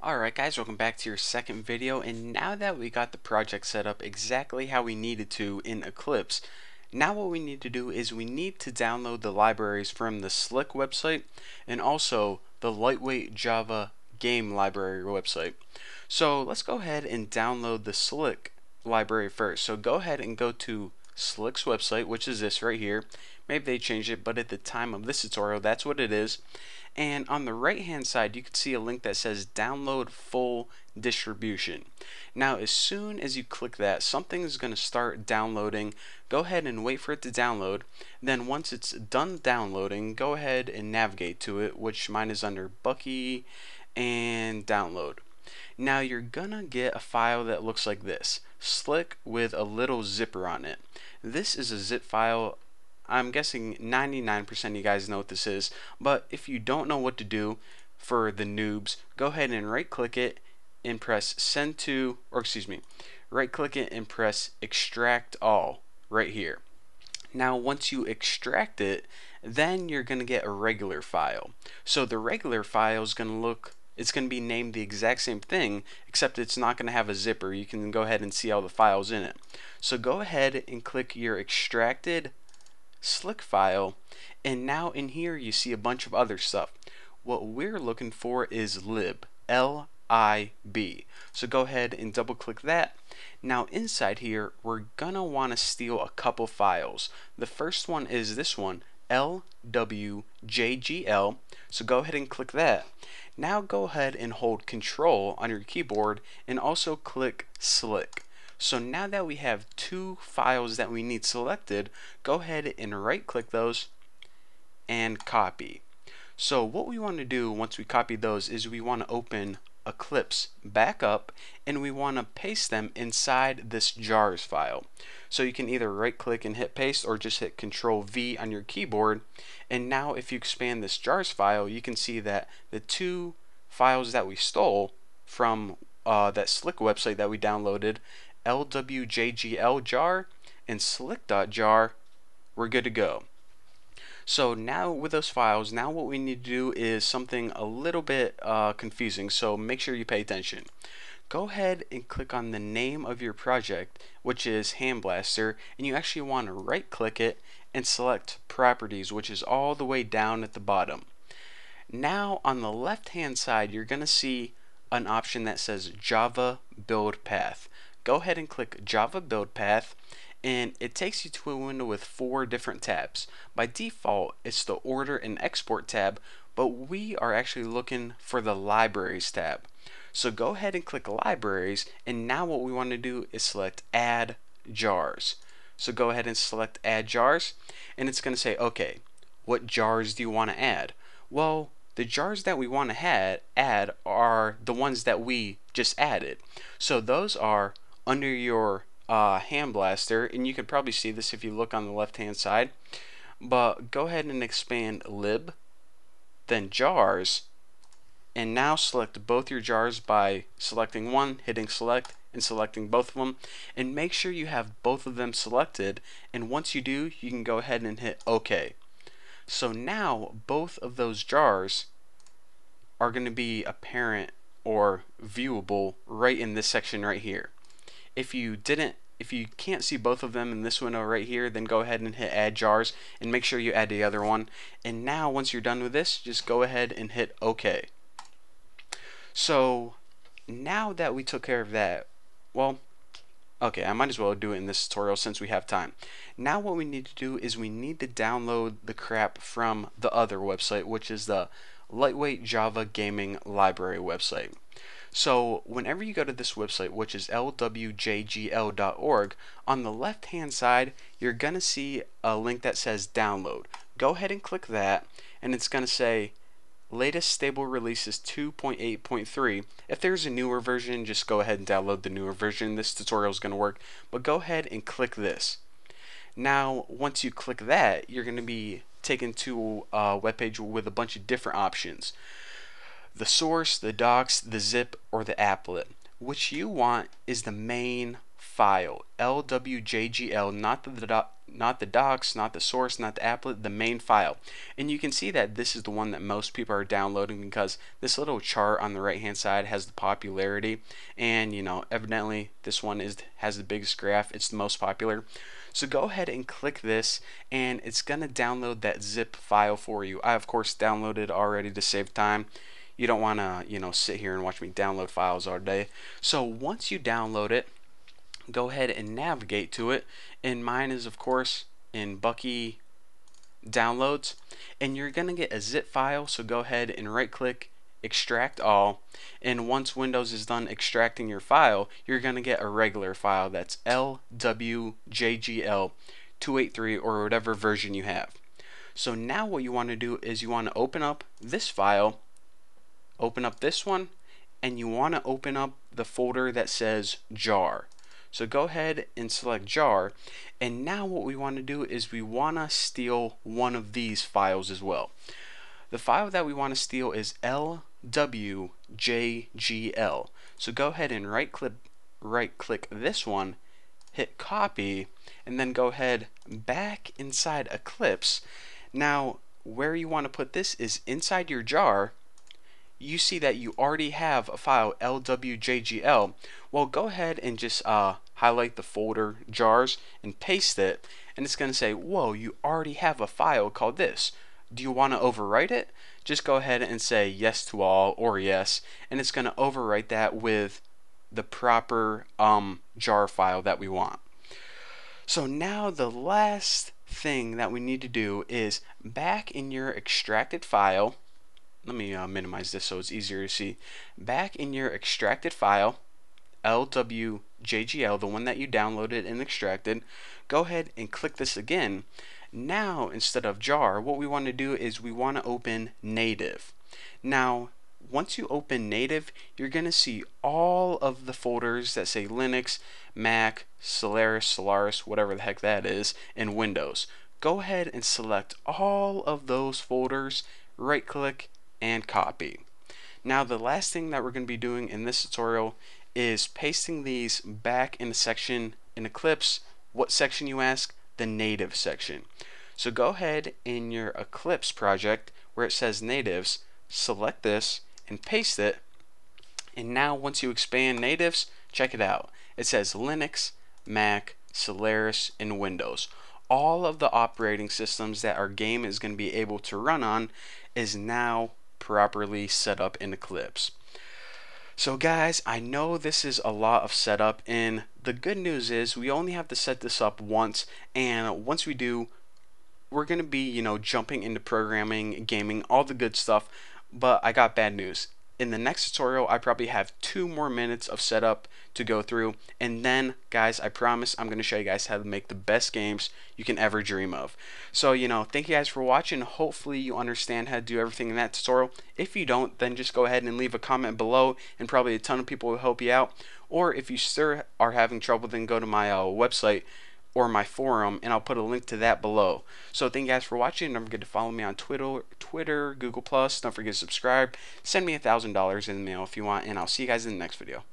Alright guys, welcome back to your second video and now that we got the project set up exactly how we needed to in Eclipse, now what we need to do is we need to download the libraries from the Slick website and also the Lightweight Java Game Library website. So let's go ahead and download the Slick library first. So go ahead and go to Slick's website, which is this right here. Maybe they changed it, but at the time of this tutorial, that's what it is. And on the right hand side, you can see a link that says download full distribution. Now, as soon as you click that, something is going to start downloading. Go ahead and wait for it to download. Then once it's done downloading, go ahead and navigate to it, which mine is under Bucky and download. Now you're gonna get a file that looks like this, slick with a little zipper on it. This is a zip file I'm guessing 99% of you guys know what this is, but if you don't know what to do for the noobs, go ahead and right click it and press send to, or excuse me, right click it and press extract all right here. Now once you extract it, then you're going to get a regular file. So the regular file is going to look it's going to be named the exact same thing except it's not going to have a zipper you can go ahead and see all the files in it so go ahead and click your extracted slick file and now in here you see a bunch of other stuff. What we're looking for is lib L-I-B so go ahead and double click that. Now inside here we're gonna want to steal a couple files. The first one is this one LWJGL so go ahead and click that. Now go ahead and hold control on your keyboard and also click slick so now that we have two files that we need selected, go ahead and right click those and copy. So what we want to do once we copy those is we want to open Eclipse back up and we want to paste them inside this jars file. So you can either right click and hit paste or just hit control V on your keyboard and now if you expand this jars file you can see that the two files that we stole from uh, that slick website that we downloaded LWJGL jar and slick.jar, we're good to go. So now with those files, now what we need to do is something a little bit uh, confusing, so make sure you pay attention. Go ahead and click on the name of your project, which is Handblaster, and you actually want to right click it and select Properties, which is all the way down at the bottom. Now on the left hand side, you're going to see an option that says Java Build Path go ahead and click Java Build Path and it takes you to a window with four different tabs. By default, it's the Order and Export tab, but we are actually looking for the Libraries tab. So go ahead and click Libraries, and now what we want to do is select Add Jars. So go ahead and select Add Jars, and it's going to say, okay, what jars do you want to add? Well, the jars that we want to add are the ones that we just added. So those are under your uh, Handblaster, and you can probably see this if you look on the left hand side. But go ahead and expand lib, then jars, and now select both your jars by selecting one, hitting select, and selecting both of them. And make sure you have both of them selected, and once you do, you can go ahead and hit OK. So now both of those jars are going to be apparent or viewable right in this section right here if you didn't if you can't see both of them in this window right here then go ahead and hit add jars and make sure you add the other one. And now once you're done with this just go ahead and hit OK. So now that we took care of that well okay I might as well do it in this tutorial since we have time. Now what we need to do is we need to download the crap from the other website which is the lightweight Java gaming library website so whenever you go to this website, which is lwjgl.org, on the left hand side, you're going to see a link that says download. Go ahead and click that, and it's going to say latest stable release is 2.8.3. If there's a newer version, just go ahead and download the newer version. This tutorial is going to work, but go ahead and click this. Now, once you click that, you're going to be taken to a web page with a bunch of different options the source, the docs, the zip, or the applet. Which you want is the main file, LWJGL, not the, not the docs, not the source, not the applet, the main file. And you can see that this is the one that most people are downloading because this little chart on the right hand side has the popularity and you know evidently this one is has the biggest graph, it's the most popular. So go ahead and click this and it's going to download that zip file for you. I of course downloaded already to save time. You don't want to, you know, sit here and watch me download files all day. So once you download it, go ahead and navigate to it. And mine is, of course, in Bucky downloads. And you're going to get a zip file, so go ahead and right click extract all and once Windows is done extracting your file you're going to get a regular file that's LWJGL 283 or whatever version you have so now what you want to do is you want to open up this file open up this one and you want to open up the folder that says jar so go ahead and select jar. And now what we want to do is we want to steal one of these files as well. The file that we want to steal is LWJGL. So go ahead and right click right click this one, hit copy, and then go ahead back inside Eclipse. Now where you want to put this is inside your jar you see that you already have a file lwjgl well go ahead and just uh, highlight the folder jars and paste it. And it's going to say whoa you already have a file called this. Do you want to overwrite it? Just go ahead and say yes to all or yes. And it's going to overwrite that with the proper um, jar file that we want. So now the last thing that we need to do is back in your extracted file let me uh, minimize this so it's easier to see. Back in your extracted file, LWJGL, the one that you downloaded and extracted, go ahead and click this again. Now, instead of jar, what we want to do is we want to open native. Now, once you open native, you're going to see all of the folders that say Linux, Mac, Solaris, Solaris, whatever the heck that is, and Windows. Go ahead and select all of those folders, right click, and copy. Now the last thing that we're going to be doing in this tutorial is pasting these back in the section in Eclipse. What section you ask? The native section. So go ahead in your Eclipse project where it says natives, select this and paste it. And now once you expand natives, check it out. It says Linux, Mac, Solaris, and Windows. All of the operating systems that our game is going to be able to run on is now properly set up in Eclipse. So guys, I know this is a lot of setup and the good news is we only have to set this up once and once we do, we're going to be, you know, jumping into programming, gaming, all the good stuff, but I got bad news in the next tutorial, I probably have two more minutes of setup to go through. And then, guys, I promise I'm going to show you guys how to make the best games you can ever dream of. So, you know, thank you guys for watching. Hopefully you understand how to do everything in that tutorial. If you don't, then just go ahead and leave a comment below and probably a ton of people will help you out. Or if you still are having trouble, then go to my uh, website or my forum, and I'll put a link to that below. So thank you guys for watching. Don't forget to follow me on Twitter, Twitter, Google Plus. Don't forget to subscribe. Send me a thousand dollars in the mail if you want, and I'll see you guys in the next video.